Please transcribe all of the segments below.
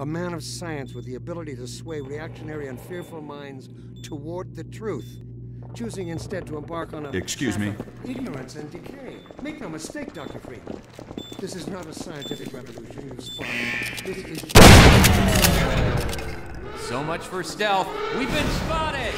A man of science with the ability to sway reactionary and fearful minds toward the truth. Choosing instead to embark on a Excuse me? ignorance and decay. Make no mistake, Dr. Freeman. This is not a scientific revolution you've spotted. This is So much for stealth. We've been spotted!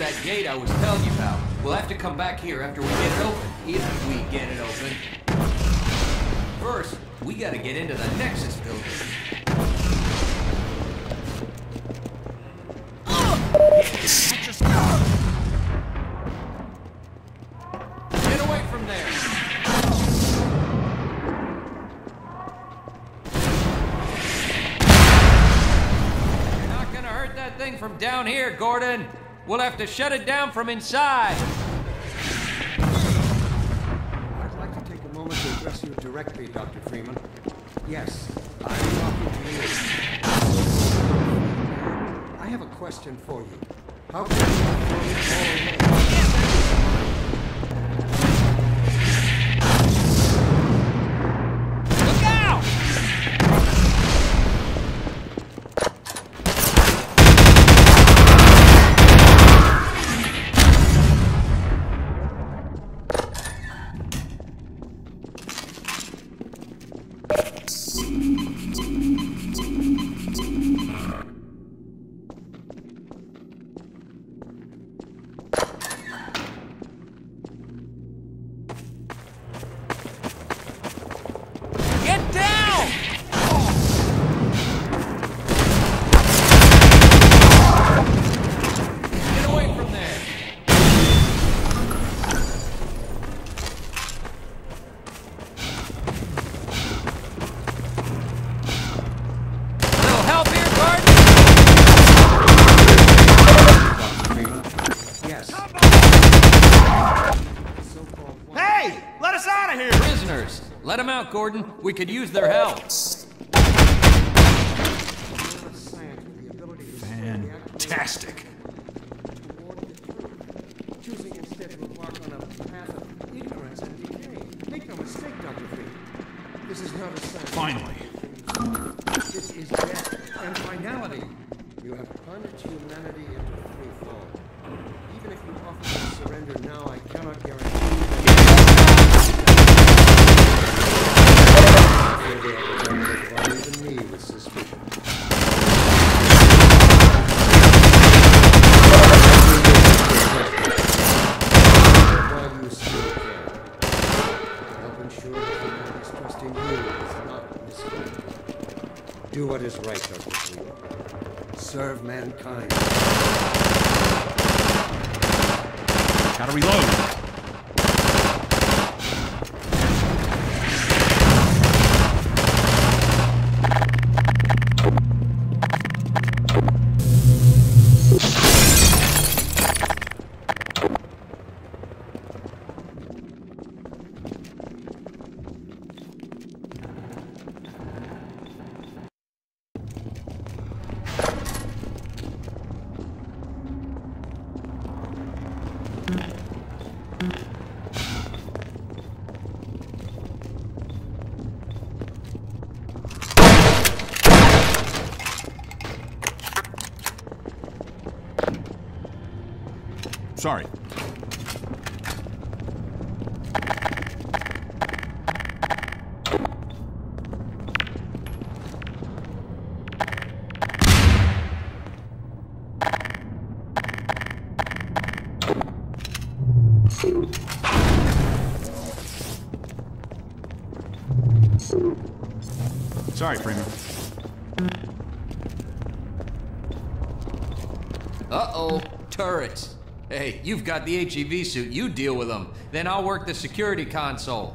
That gate I was telling you about. We'll have to come back here after we get it open. If we get it open. First, we gotta get into the Nexus building. Get away from there! You're not gonna hurt that thing from down here, Gordon. We'll have to shut it down from inside. I'd like to take a moment to address you directly, Dr. Freeman. Yes, I'm talking to you. I have a question for you. How can you out, Gordon. We could use their help. science with the ability to sway reactionary Fantastic. toward the truth. Choosing instead to embark on a path of ignorance and decay. Make no mistake, Dr. Freeman. This is not a science. Finally. This is death and finality. You have plunged humanity into free fall. Even if you offer to surrender now, I cannot guarantee that even me with suspicion. While you still can, to help ensure that humanity's trust in you is not misled. Do what is right, Dr. Freeman. Serve mankind. Gotta reload. Sorry, Freeman. Uh-oh, turrets. Hey, you've got the HEV suit. You deal with them. Then I'll work the security console.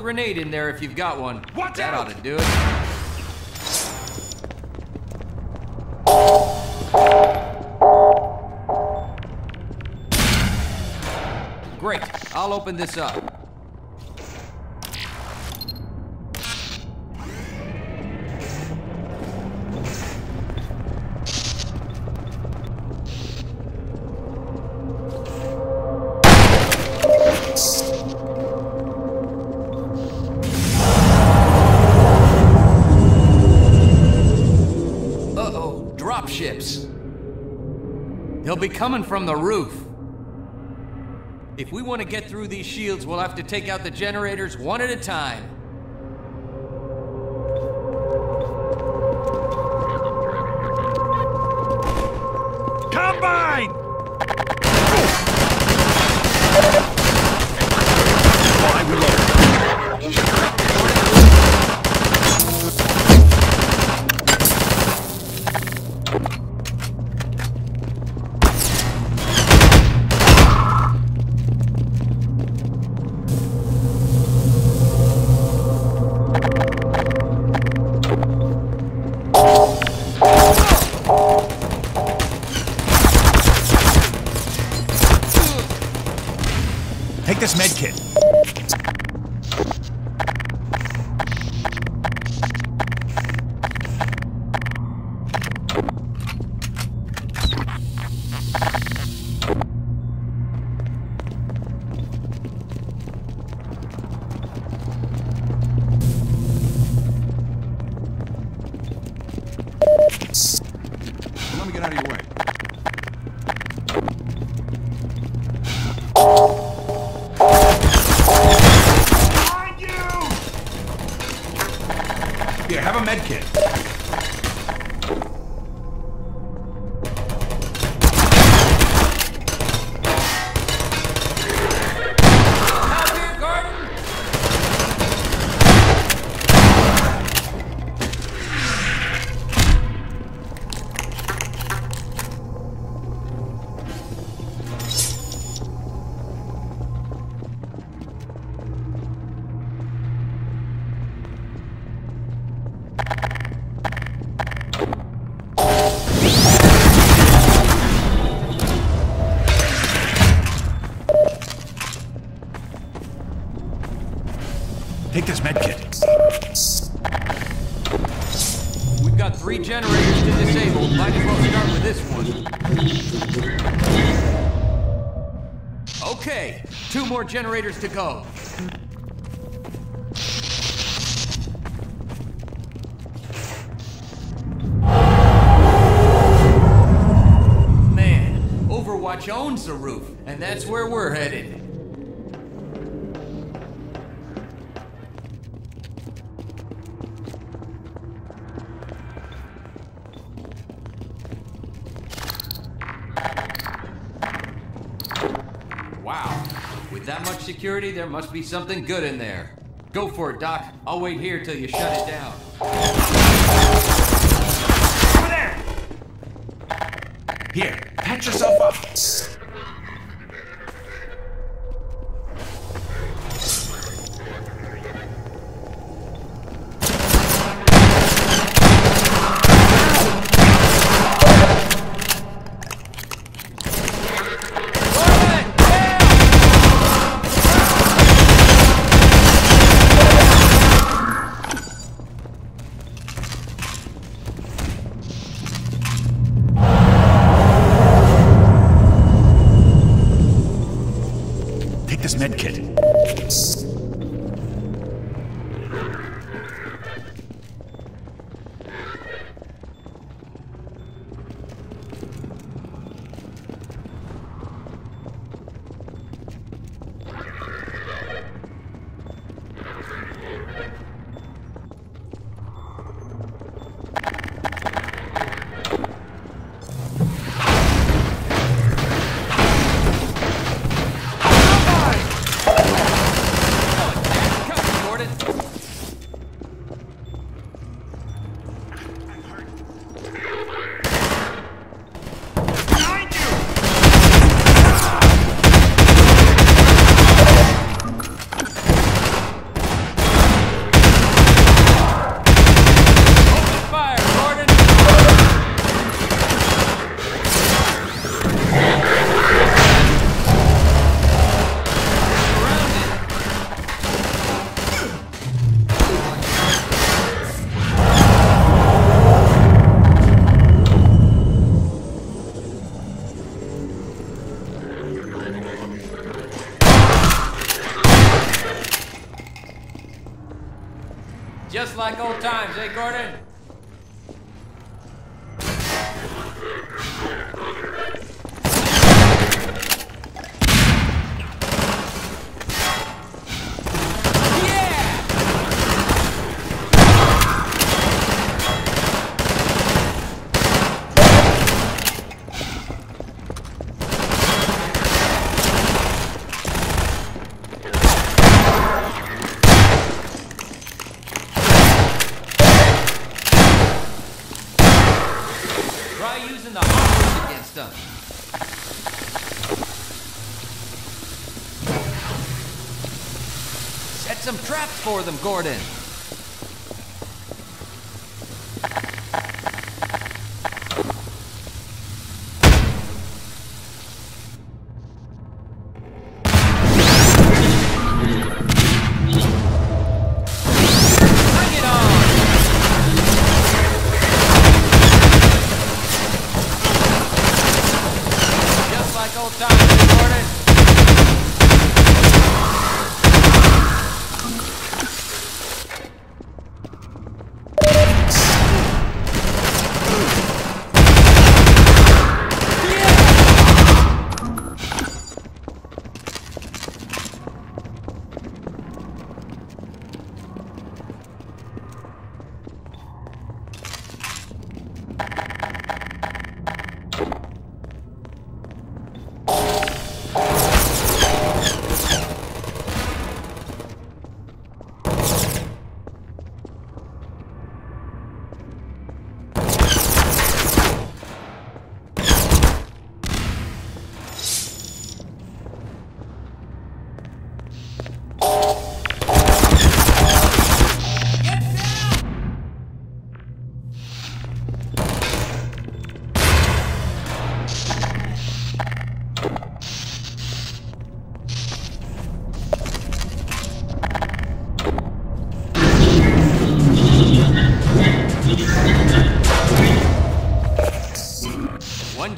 Grenade in there if you've got one. Watch that out! ought to do it. Great. I'll open this up. Coming from the roof. If we want to get through these shields, we'll have to take out the generators one at a time. Generators to go. Man, Overwatch owns the roof, and that's where we're headed. Security, there must be something good in there. Go for it, Doc. I'll wait here till you shut it down. Over there! Here, patch yourself up. Eh, Gordon? For them, Gordon.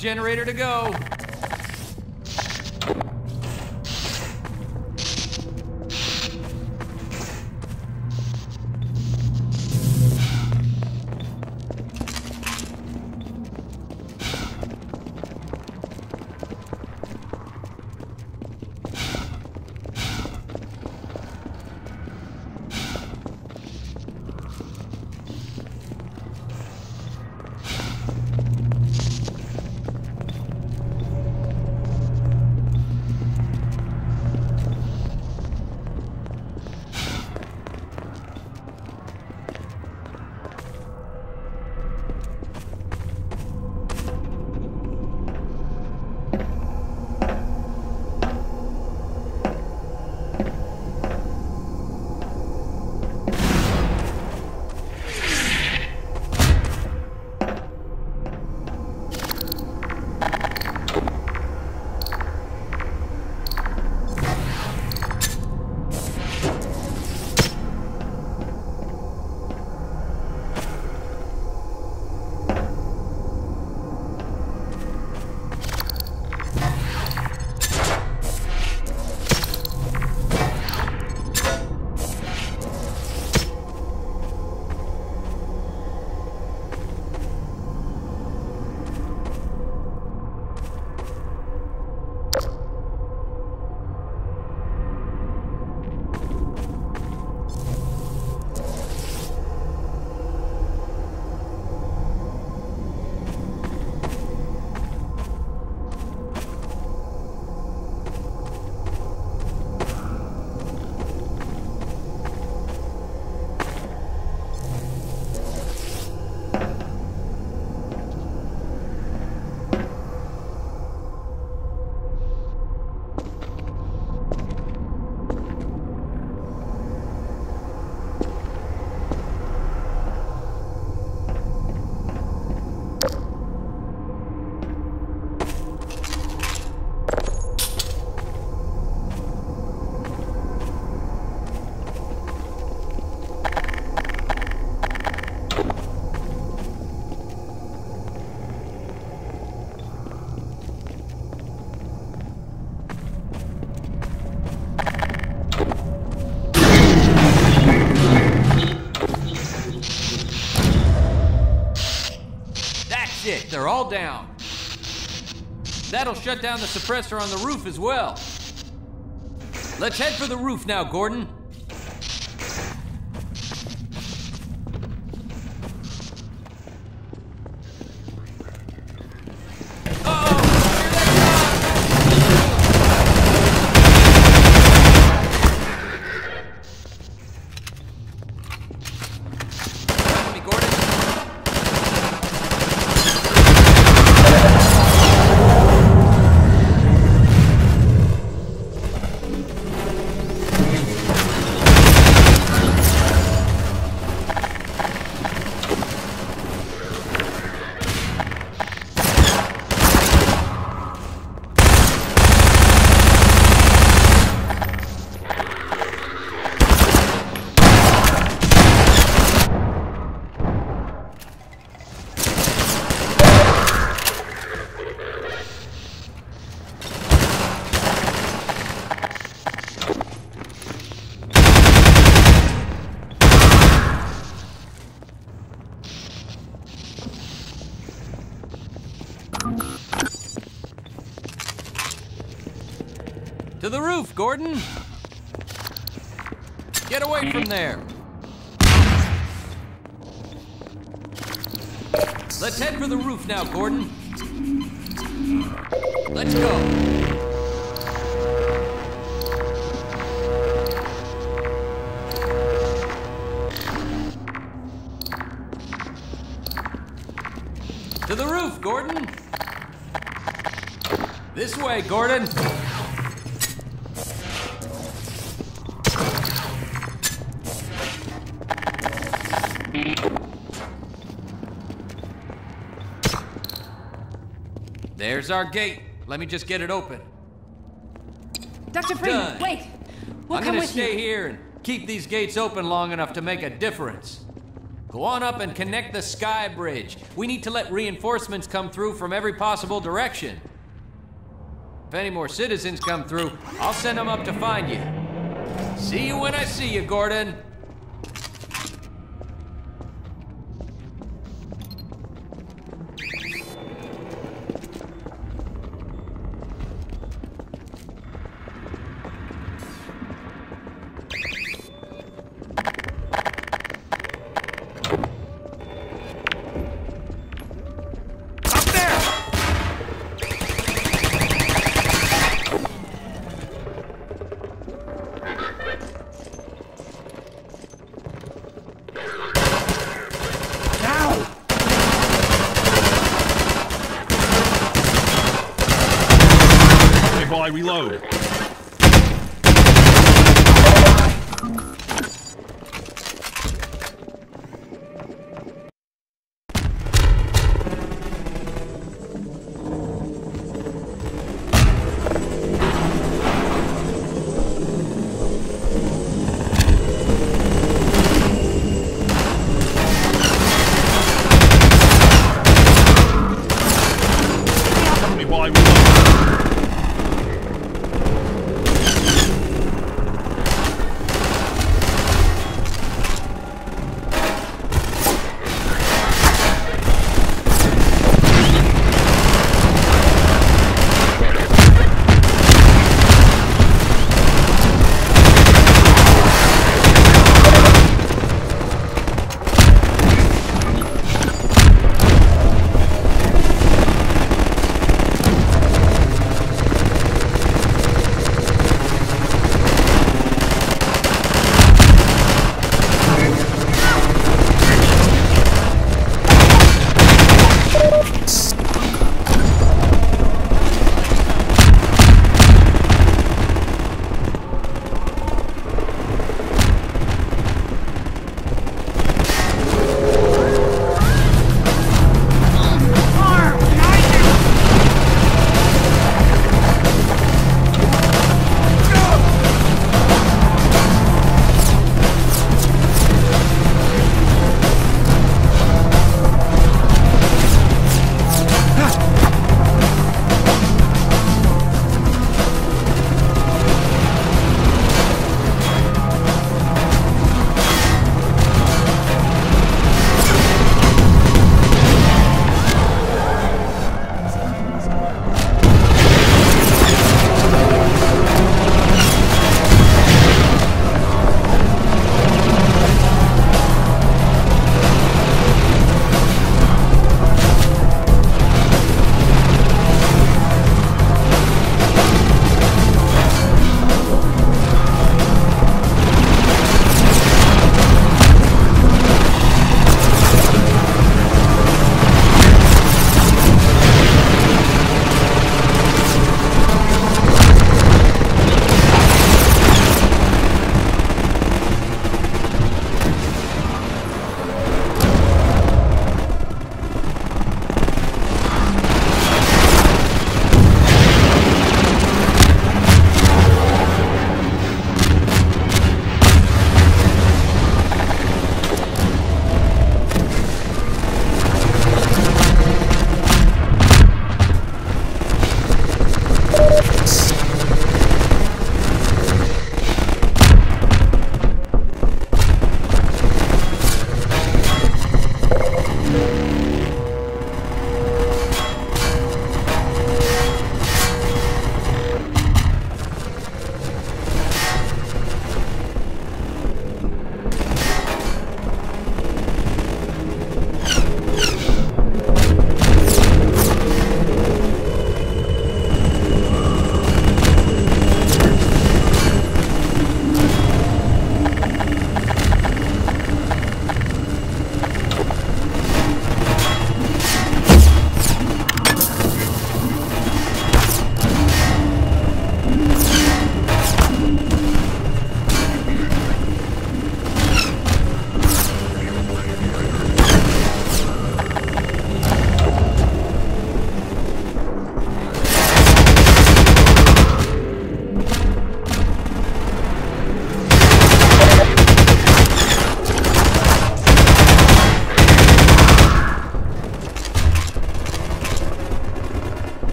Generator to go. Are all down. That'll shut down the suppressor on the roof as well. Let's head for the roof now, Gordon. To the roof, Gordon. Get away from there. Let's head for the roof now, Gordon. Let's go. To the roof, Gordon. This way, Gordon. Our gate. Let me just get it open. Dr. Freeman, Done. wait. We'll I'm come gonna with stay you. here and keep these gates open long enough to make a difference. Go on up and connect the sky bridge. We need to let reinforcements come through from every possible direction. If any more citizens come through, I'll send them up to find you. See you when I see you, Gordon. Okay,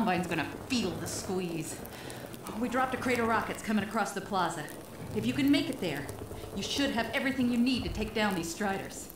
Combine's gonna feel the squeeze. Oh, we dropped a crate of rockets coming across the plaza. If you can make it there, you should have everything you need to take down these Striders.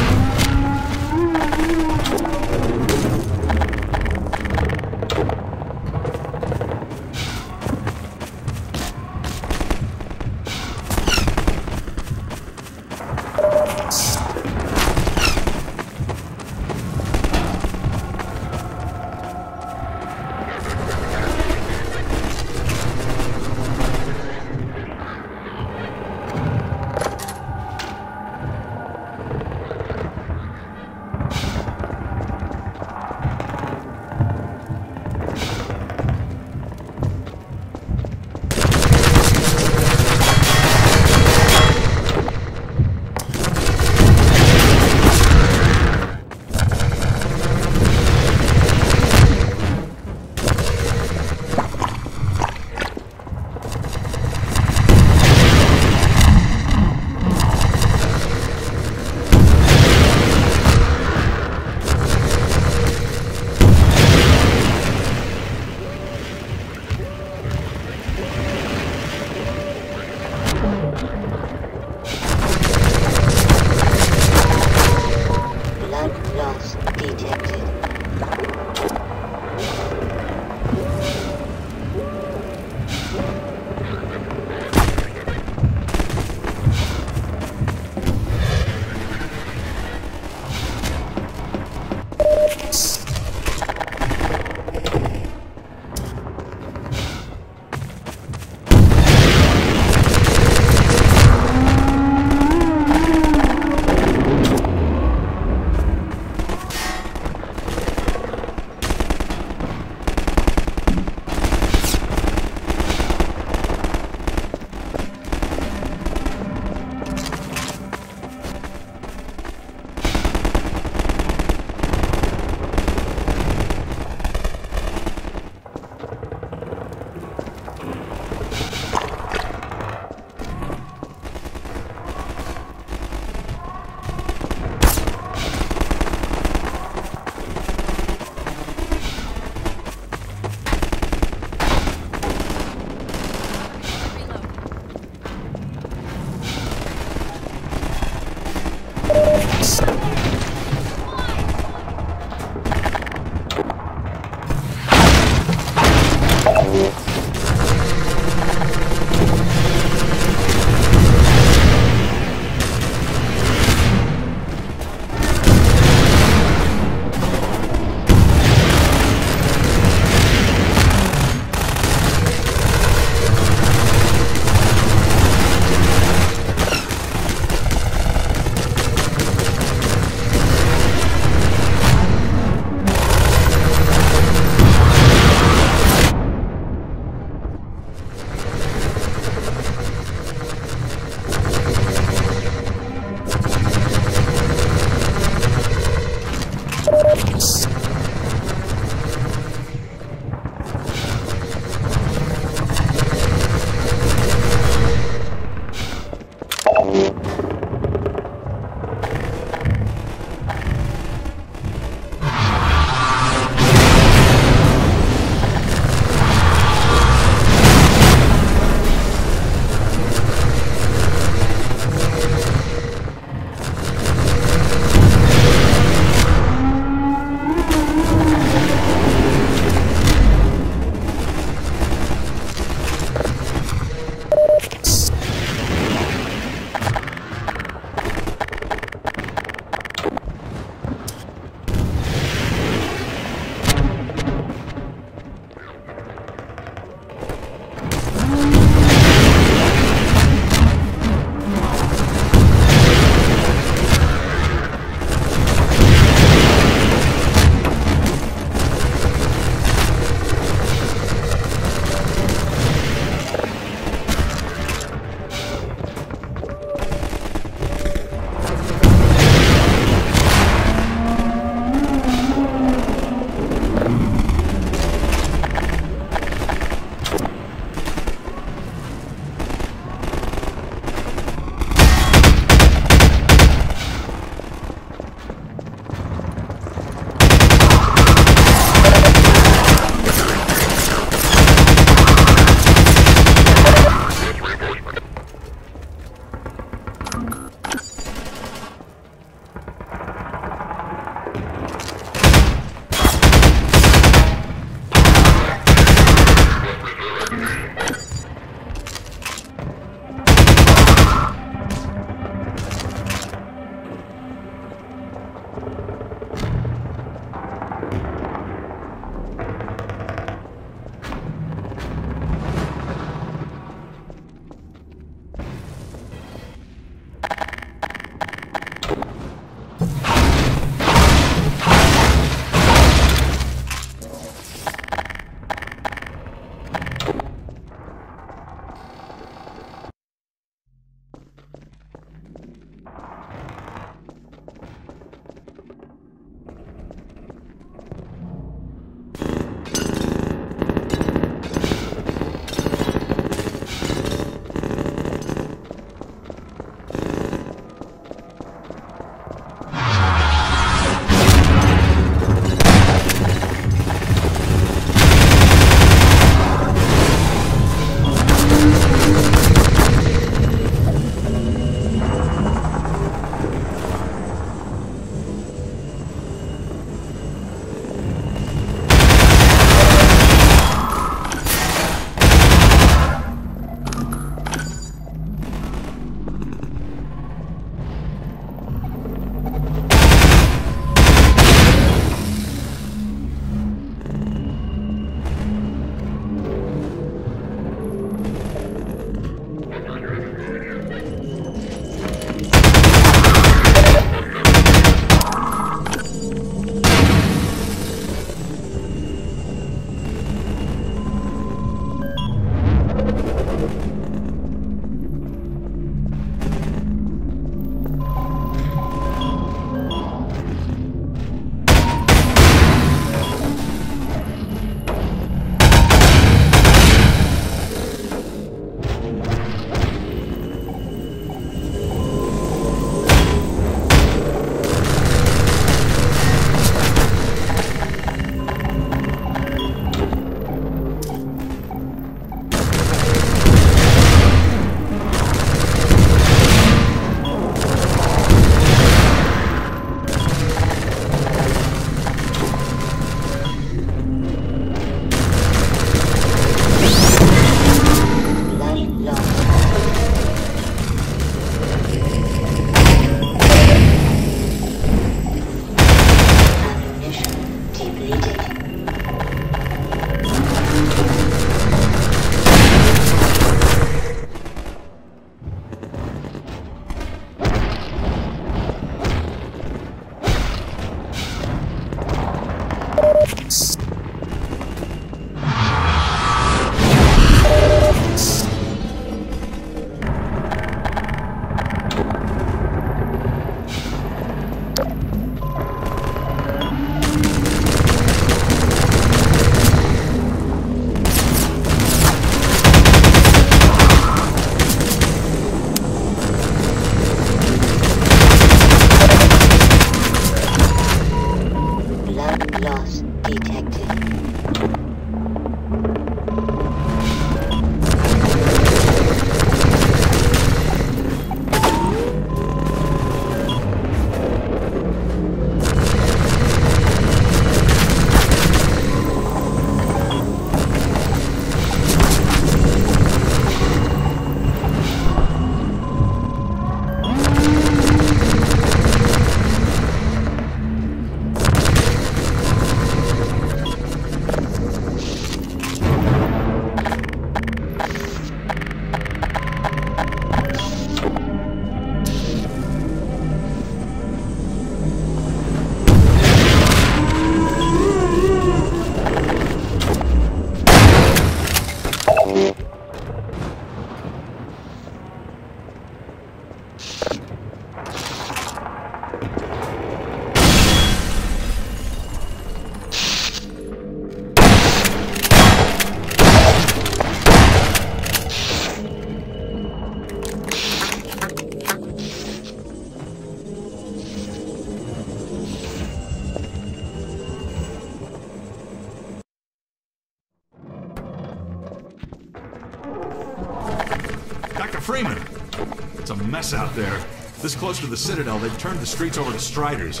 Mess out there. This close to the Citadel, they've turned the streets over to Striders.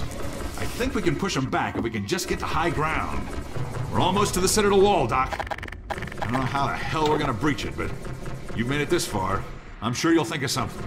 I think we can push them back if we can just get to high ground. We're almost to the Citadel wall, Doc. I don't know how the hell we're gonna breach it, but you've made it this far. I'm sure you'll think of something.